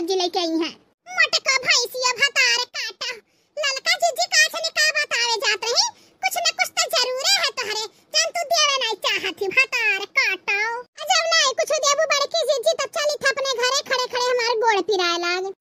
सब्ज़ी लेके आई हैं। मटका भैंसिया भतार काटा। ललका जीजी का से निकाल बतावे जात रही कुछ ना कुछ तो ज़रूर है तोहरे। जान तू देवे नहीं चाहत ही भतार काटा जब नहीं, कुछ देबू बड़की जीजी तो तब चली अपने घरे खड़े खड़े हमार गोड़ पिराए लाग।